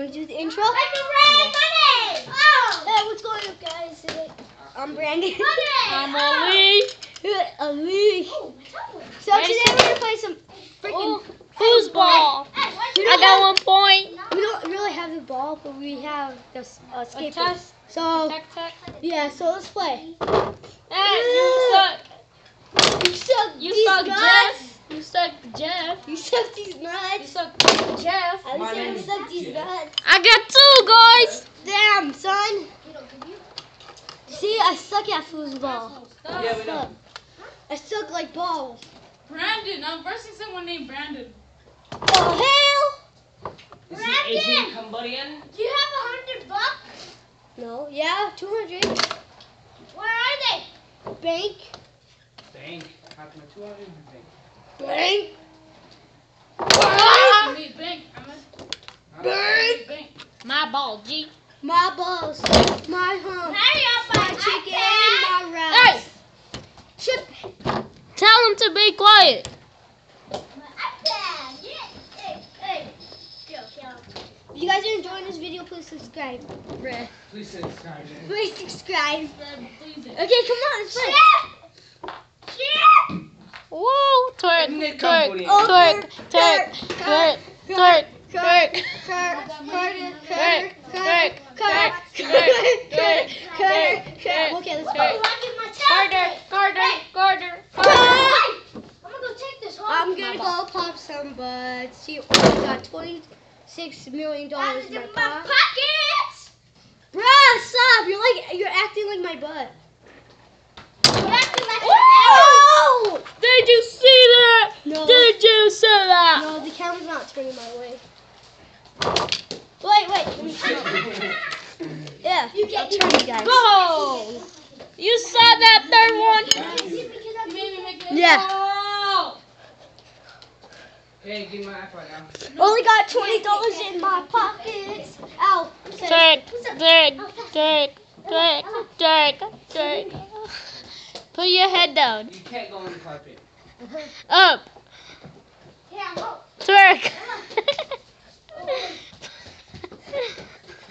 Want to do the intro? Money! Oh! Hey, what's going on, guys? I'm Brandon. I'm Ali. Ali. Oh. So today we're gonna play some freaking. Oh, foosball. I got one point. We don't really have the ball, but we have the uh, skateboard. test. So Tuck, tuck. yeah, so let's play. Hey, you suck. You suck. You suck, nuts. Jeff. You suck, Jeff. You suck these nuts. You suck, Jeff. I My said name you suck these nuts. I got two, guys. Damn, son. See, I suck at foosball. Yeah, we know. I suck like balls. Brandon, I'm versing someone named Brandon. Oh hell! Is he Asian Cambodian? Do you have a hundred bucks? No, yeah, two hundred. Where are they? Bank, Bank. How can I 200 in bank? Bank, I need bank. I'm a bank. bank. My ball, G. My balls, my hump, Hurry up, my my chicken, iPad. my Hey. Chip. tell him to be quiet. My iPad. Yeah. Hey, hey. Yo, yo. If you guys are enjoying this video, please subscribe. Bruh. Please subscribe. Please subscribe. Please. Okay, come on, let's play. Chip! Chip! Whoa, twerk, Isn't it twerk, Cambodian? Twerk, twerk, twerk, twerk, twerk, twerk, Kurt, twerk. Kurt, Kurt, Okay, let's go. Kurt. I get my Carter, tablet. Carter, Hey. Carter, Kurt. Carter. I'm gonna go take this home. I'm gonna go pop some buds. See, I got twenty-six million dollars in my my pocket. pockets. Bruh, stop! You're like, you're acting like my butt. You're acting like Oh! Did you see that? No. Did you see that? No, the camera's not turning my way. Wait, wait. Let me yeah, You I'll turn you guys. Go! You saw that third one? You You made me make it. Yeah. Oh! Hey, give me my iPod now. Only got twenty dollars in my pockets. Ow. Dirt, dirt, dirt, dirt, dirt, dirt. Put your head down. You can't go on the carpet. Up. Yeah, look. Twerk.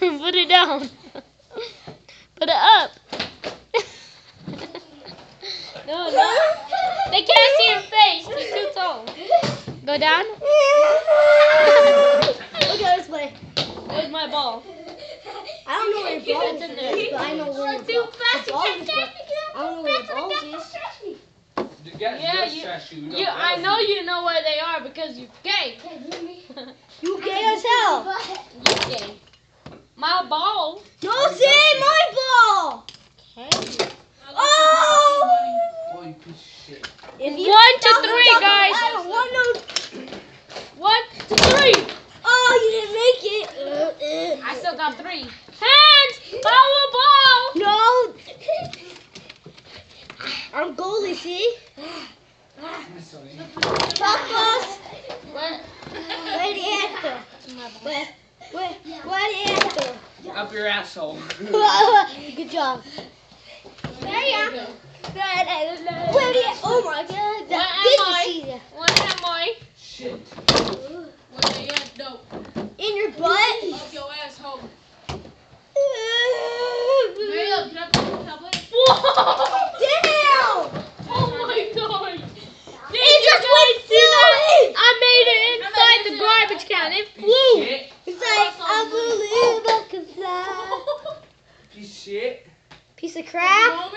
Put it down. Put it up. no, no. They can't see your face. You're too tall. Go down. okay, let's play. Where's my ball? I don't know where your ball It's in there. is, but I know where your Too ball, fast. the You ball can't is. catch But me. I don't know where the ball is. The Yeah, does you- trash you. You, I know you know where they are because you're gay. You gay as hell. you gay. My ball. No, say my ball. Okay. Oh! Oh, you piece of shit. If One, two, stop three, guys. I don't want no. One, two, three. Oh, you didn't make it. I still got three. Hands. Power ball. No. I'm goalie, see? I'm. Papas. What? Where the esto? Where? Where? Where the esto? Up your asshole. Good job. There you are. Where the? Oh my God. Where That am I? to see. What am I? Shit. Where they at, dope? In your butt. Up your asshole. Damn! Hurry up, get up on the tablet. Whoa! the crab.